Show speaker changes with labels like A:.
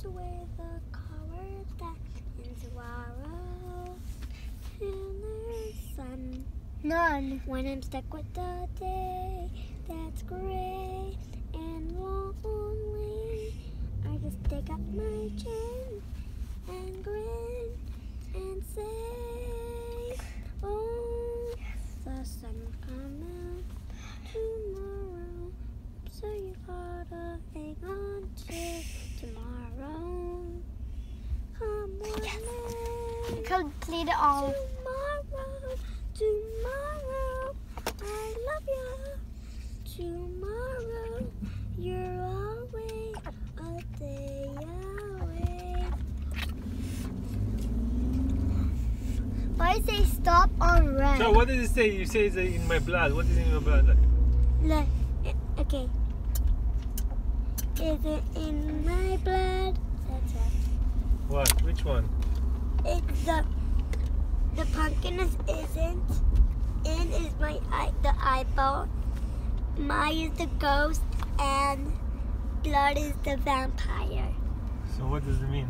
A: Here's away the color that in tomorrow. And there's sun.
B: None.
A: When I'm stuck with the day that's gray and lonely, I just take up my chin and grin and say, Oh, the sun will come out tomorrow. So you gotta hang on to tomorrow. Come on, man.
B: Complete it all.
A: Tomorrow, tomorrow, I love you. Tomorrow, you're always a day away.
B: Why does it say stop on red?
C: So what does it say? You say it's in my blood. What is in your blood?
A: Look, eh, okay. Is it in my blood? That's it.
C: What? Which one?
A: It's the the pumpkin is isn't. In is my eye, the eyeball. My is the ghost, and blood is the vampire.
C: So what does it mean?